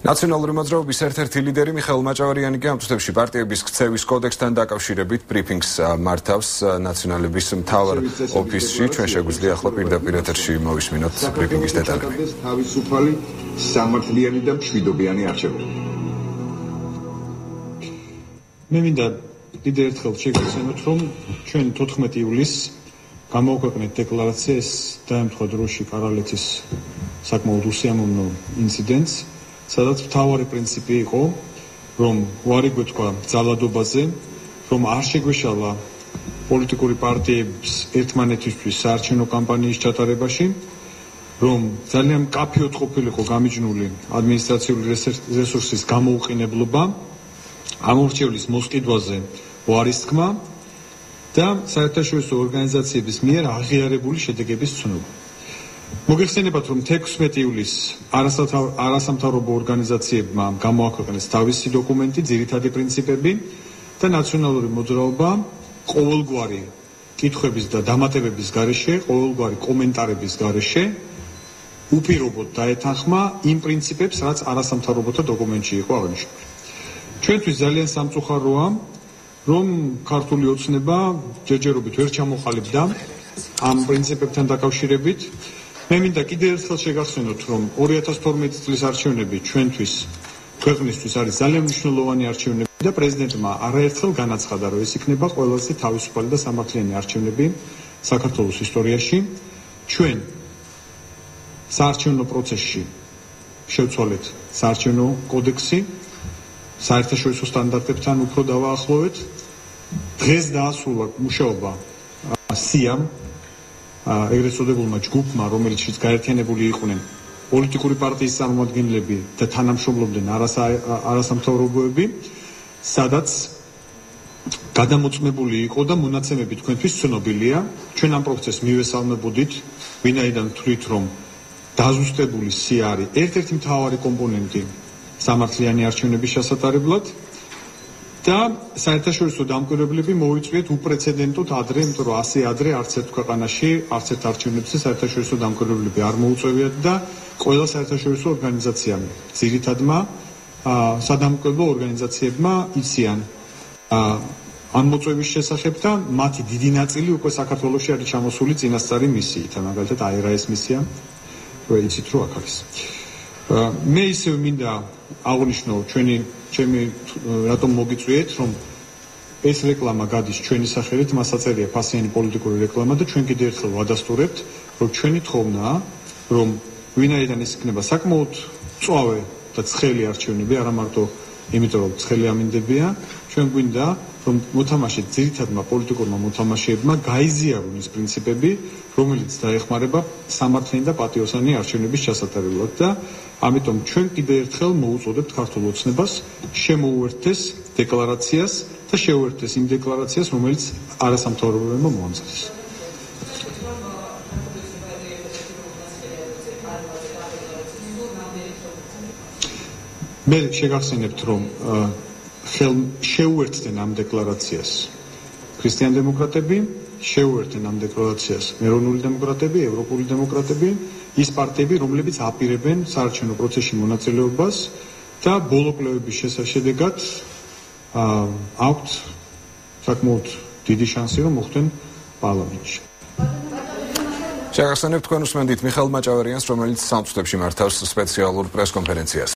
ნაციონალური მოძრაობის ერთ-ერთი ლიდერი მიხეილ მაჭავარიანი კი ამ წუთებში პარტიების ქცევის კოდექსთან დაკავშირებით ბრიფინგს მართავს ნაციონალების მთავარ ოფისში. ჩვენ შეგვიძლია ახლა პირდაპირ ეთერში მოვისმინოთ ბრიფინგის დეტალები. თავისუფალი, სამართლიანი და მშვიდობიანი არჩევნები. მე მინდა კიდევ ერთხელ შეგახსენოთ, რომ ჩვენ 14 ივლისს გამოაქვეყნეთ დეკლარაცია ეს დაემთხვა დროში კარალეთის საკმაოდ უსიამოვნო ინციდენტს სადაც მთავარი პრინციპი იყო, რომ უარი გვეთქვა ძალადობაზე, რომ არ შეგვეშალა პოლიტიკური პარტიების ერთმანეთისთვის საარჩევნო კამპანიის ჩატარებაში, რომ ძალიან კაფეოდ ყოფილიყო გამიჯნული ადმინისტრაციული რესურსის გამოუყენებლობა, ამორჩევლის მოსყიდვაზე უარის თქმა და საერთაშორისო ორგანიზაციების მიერ აღიარებული შედეგების ცნობა. მოგეხსენებათ რომ 16 ივლისს არასამთავრობო ორგანიზაციებმა გამოაქვეყნეს თავისი დოკუმენტი ძირითადი პრინციპები და ნაციონალური მოძრაობა ყოველგვარი კითხვების და დამატებების გარეშე, ყოველგვარი კომენტარების გარეშე უპირობოდ დაეთანხმა იმ პრინციპებს, რაც არასამთავრობოთა დოკუმენტში იყო აღნიშნული. ჩვენთვის ძალიან სამწუხაროა, რომ ქართული ოცნება ჯერჯერობით ვერ ჩამოყალიბდა ამ პრინციპებთან დაკავშირებით. მე მინდა კიდევ ერთხელ შეგახსენოთ, რომ 2012 წლის არჩევნები ჩვენთვის ქვეყნისთვის არის ძალიან მნიშვნელოვანი არჩევნები და პრეზიდენტმა არაერთხელ განაცხადა, რომ ეს იქნება ყველაზე თავისუფალი და სამართლიანი არჩევნები საქართველოს ისტორიაში. ჩვენ საარჩევნო პროცესში შევცვალეთ საარჩევნო კოდექსი საერთაშორისო სტანდარტებთან უფრო დავაახლოვეთ. დღეს დაასრულა მუშაობა სიამ ეგრეთ წოდებულმა ჯგუფმა, რომელშიც გაერთიანებული იყვნენ პოლიტიკური პარტიის წარმომადგენლები და თანამშრომლობდნენ არასამთავრობოები, სადაც გადამოწმებული იყო და მონაცემები თქვენთვის ცნობილია. ჩვენ ამ პროცესს მივესალმებოდით, ვინაიდან თვლით, რომ დაზუსტებული სია არის ერთ-ერთი მთავარი კომპონენტი სამართლიანი არჩევნების შესაძლებლად. და საერთაშორისო დამკვირვებლები მოიწვიეთ უპრეცედენტოდ ადრე, იმიტომ რომ ასე ადრე არც ერთ ქვეყანაში, არც ერთ არჩევნებზე საერთაშორისო დამკვირვებლები არ მოუწევიათ და ყველა საერთაშორისო ორგანიზაციამ, ძირითადმა სადამკვირვებლო ორგანიზაციებმა იციან. ამ მოწვევის შესახებ და მათი დიდი ნაწილი უკვე საქართველოსში არის ჩამოსული წინასწარი მისიით, მაგალითად აერაეს მისია, რო იცით რომ აქ არის. მე ისევ მინდა აღნიშნო ჩვენი ჩემი რატომ მოგიწვიეთ რომ ეს რეკლამა გადის ჩვენი სახელით მას აწერია ფასიანი პოლიტიკური რეკლამა და ჩვენ კიდევ ერთხელ ვადასტურებთ რომ ჩვენი თხოვნა რომ ვინაიდან ეს იქნება საკმაოდ წვავე და ცხელი არჩევნები არა მარტო იმიტომ რომ ცხელი ამინდებია ჩვენ გვინდა რომ მოთამაშე ძირითადმა პოლიტიკურმა მოთამაშეებმა გაიზიარონ ის პრინციპები რომელიც დაეხმარება სამართლიანი და პატიოსანი არჩევნების ჩასატარებლად და ამიტომ ჩვენ კიდევ ერთხელ მოუწოდებთ ქართულ ოცნებას შემოუერთდეს დეკლარაციას და შეუერთდეს იმ დეკლარაციას რომელიც არასამთავრობოებმა მოამზადეს. მე შეგახსენებთ რომ შეუერთდნენ ამ დეკლარაციას ქრისტიან დემოკრატები შეუერთდნენ ამ დეკლარაციას ეროვნული დემოკრატები, ევროპული დემოკრატები, ის პარტიები, რომლებიც აპირებენ საარჩევნო პროცესში მონაწილეობას და ბოლო კლუბების შესაძლებად აქვთ საკმაოდ დიდი შანსი რომ მოხვდნენ პარლამენტში. შეგახსენებთ თქვენ უსმენთ მიხელ მაჭავარიანს, რომელიც სამწუთებში მართავს სპეციალურ პრესკონფერენციას.